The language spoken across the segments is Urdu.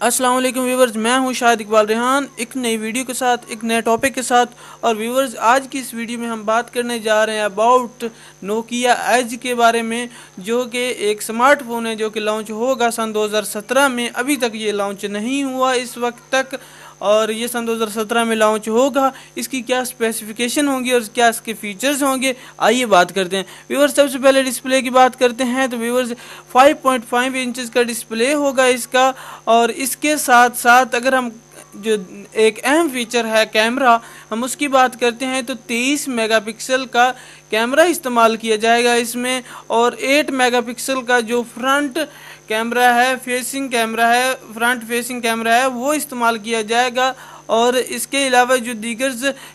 السلام علیکم ویورز، میں ہوں شاہد اقبال ریحان، ایک نئی ویڈیو کے ساتھ، ایک نئے ٹاپک کے ساتھ۔ اور ویورز، آج کی اس ویڈیو میں ہم بات کرنے جا رہے ہیں اباؤٹ نوکیا ایج کے بارے میں، جو کہ ایک سمارٹ فون ہے، جو کہ لانچ ہوگا سن دوزار سترہ میں۔ ابھی تک یہ لانچ نہیں ہوا اس وقت تک۔ اور یہ سن دو ہزار سترہ میں لانچ ہوگا۔ اس کی کیا اسپیسیفکیشن ہوں گی اور کیا اس کے فیچرز ہوں گے؟ آئیے بات کرتے ہیں۔ ویورز سب سے پہلے ڈسپلے کی بات کرتے ہیں تو ویورز 5.5 انچز کا ڈسپلے ہوگا اس کا اور اس کے ساتھ ساتھ اگر ہم جو ایک اہم فیچر ہے کیمرہ ہم اس کی بات کرتے ہیں تو تیئیس میگا پکسل کا کیمرہ استعمال کیا جائے گا اس میں اور ایٹ میگا پکسل کا جو فرنٹ کیمرہ ہے فیسنگ کیمرہ ہے فرنٹ فیسنگ کیمرہ ہے، وہ استعمال کیا جائے گا اور اس کے علاوہ جو دیگر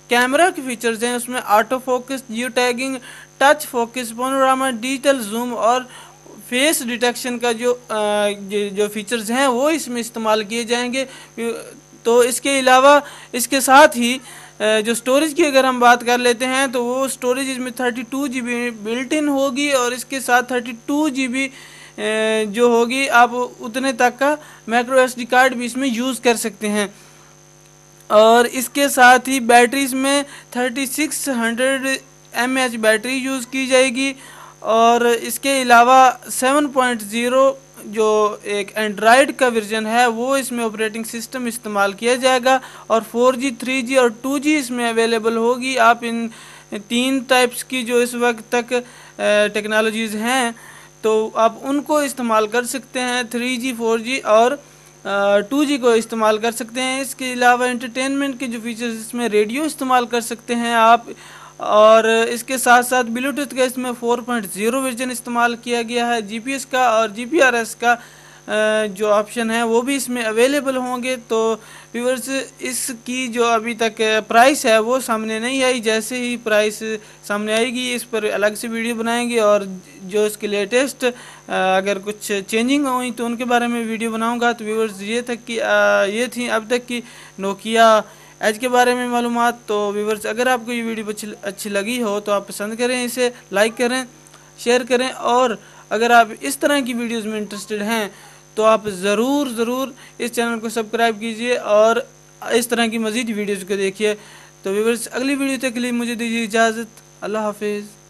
کیمرہ کے فیچرز ہیں، اس میں auto focus geo tagging touch focus panorama digital zoom اور فیس ڈیٹیکشن کا جو جو فیچرز ہیں، وہ اس میں استعمال کیے جائیں گے۔ تو اس کے علاوہ اس کے ساتھ ہی جو سٹوریج کی اگر ہم بات کر لیتے ہیں تو وہ سٹوریج اس میں 32 جی بی بلٹ ان ہوگی اور اس کے ساتھ 32 جی بی جو ہوگی، آپ اتنے تک کا میکرو ایس ڈی کارڈ بھی اس میں یوز کر سکتے ہیں۔ اور اس کے ساتھ ہی بیٹریز میں 3600 ایم ایچ بیٹری یوز کی جائے گی اور اس کے علاوہ 7.0 جو ایک اینڈرائڈ کا ورژن ہے، وہ اس میں آپریٹنگ سسٹم استعمال کیا جائے گا اور فور جی تھری جی اور ٹو جی اس میں اویلیبل ہوگی۔ آپ ان تین ٹائپس کی جو اس وقت تک ٹیکنالوجیز ہیں، تو آپ ان کو استعمال کر سکتے ہیں تھری جی فور جی اور ٹو جی کو استعمال کر سکتے ہیں۔ اس کے علاوہ انٹرٹینمنٹ کے جو فیچرز اس میں ریڈیو استعمال کر سکتے ہیں۔ آپ اور اس کے ساتھ ساتھ بلوٹوتھ کا اس میں فور پوائنٹ زیرو ورژن استعمال کیا گیا ہے۔ جی پی ایس کا اور جی پی آر ایس کا جو آپشن ہے، وہ بھی اس میں اویلیبل ہوں گے۔ تو ویورز اس کی جو ابھی تک پرائس ہے، وہ سامنے نہیں آئی۔ جیسے ہی پرائس سامنے آئے گی، اس پر الگ سے ویڈیو بنائیں گے۔ اور جو اس کے لیٹسٹ اگر کچھ چینجنگ ہوئی تو ان کے بارے میں ویڈیو بناؤں گا۔ تو ویورز یہ تک کی یہ تھیں اب تک کی نوکیا ایج کے بارے میں معلومات تو ویورز، اگر آپ کو یہ ویڈیو اچھی لگی ہو تو آپ پسند کریں، اسے لائک کریں، شیئر کریں، اور اگر آپ اس طرح کی ویڈیوز میں انٹرسٹڈ ہیں تو آپ ضرور ضرور اس چینل کو سبسکرائب کیجیے اور اس طرح کی مزید ویڈیوز کو دیکھیے۔ تو ویورز، اگلی ویڈیو تک لیے مجھے دیجیے اجازت۔ اللہ حافظ۔